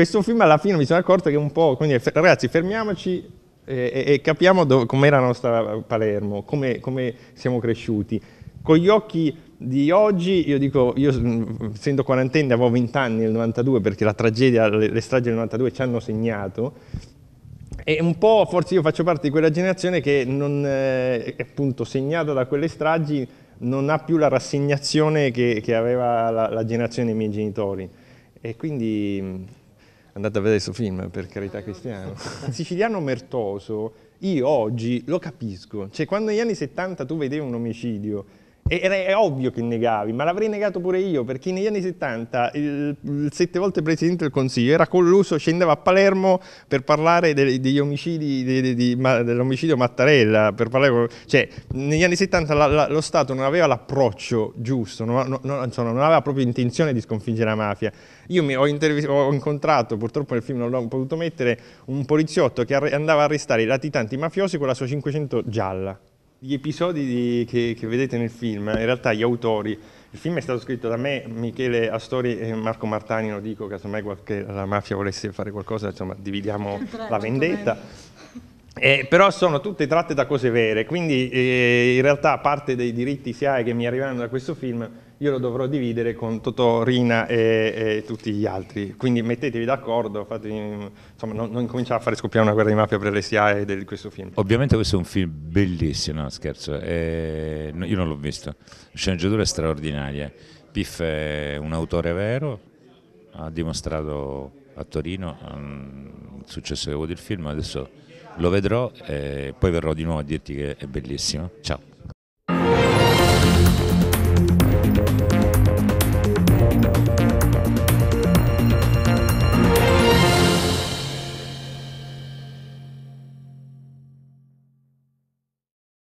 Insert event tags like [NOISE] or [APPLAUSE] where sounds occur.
questo film alla fine mi sono accorto che un po', quindi ragazzi fermiamoci e, e, e capiamo com'era la nostra Palermo, come, come siamo cresciuti. Con gli occhi di oggi, io dico, io essendo quarantenne avevo 20 anni nel 92 perché la tragedia, le, le stragi del 92 ci hanno segnato e un po' forse io faccio parte di quella generazione che non eh, appunto segnata da quelle stragi, non ha più la rassegnazione che, che aveva la, la, generazione dei miei genitori. E quindi andate a vedere questo film, per carità cristiana. [LAUGHS] Il siciliano mertoso, io oggi lo capisco. Cioè, quando negli anni 70 tu vedevi un omicidio era, è ovvio che negavi, ma l'avrei negato pure io, perché negli anni 70 il, il sette volte Presidente del Consiglio era colluso, scendeva a Palermo per parlare de, degli omicidi, de, de, de, dell'omicidio Mattarella, parlare, cioè negli anni 70 la, la, lo Stato non aveva l'approccio giusto, non, non, insomma, non, aveva proprio intenzione di sconfiggere la mafia. Io mi, ho, ho, incontrato, purtroppo nel film non l'ho potuto mettere, un poliziotto che andava a arrestare i latitanti mafiosi con la sua 500 gialla. Gli episodi di, che, che, vedete nel film, in realtà gli autori, il film è stato scritto da me, Michele Astori e Marco Martani, lo dico, casomai qualche, la mafia volesse fare qualcosa, insomma, dividiamo la vendetta. Eh, però sono tutte tratte da cose vere, quindi eh, in realtà parte dei diritti SIAE che mi arriveranno da questo film io lo dovrò dividere con Totò, Rina e, e tutti gli altri, quindi mettetevi d'accordo, insomma non, non cominciare a fare scoppiare una guerra di mafia per le SIAE di questo film. Ovviamente questo è un film bellissimo, no, scherzo, eh, io non l'ho visto, sceneggiatura straordinaria, Piff è un autore vero, ha dimostrato a Torino il successo che ha avuto il film, adesso lo vedrò e poi verrò di nuovo a dirti che è bellissimo. Ciao.